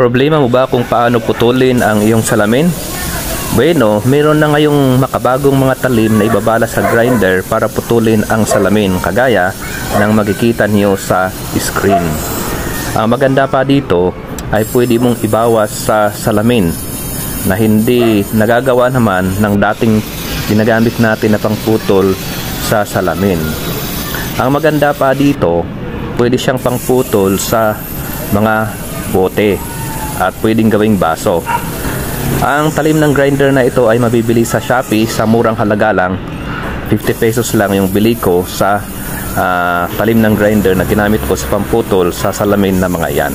Problema mo ba kung paano putulin ang iyong salamin? Bueno, meron na ngayong makabagong mga talim na ibabala sa grinder para putulin ang salamin kagaya ng makikita niyo sa screen. Ang maganda pa dito ay pwede mong ibawas sa salamin na hindi nagagawa naman ng dating ginagamit natin na pangputol sa salamin. Ang maganda pa dito, pwede siyang pangputol sa mga bote at pwedeng gawing baso. Ang talim ng grinder na ito ay mabibili sa Shopee sa murang halaga lang. 50 pesos lang yung bili ko sa uh, talim ng grinder na ginamit ko sa pamputol sa salamin na mga yan.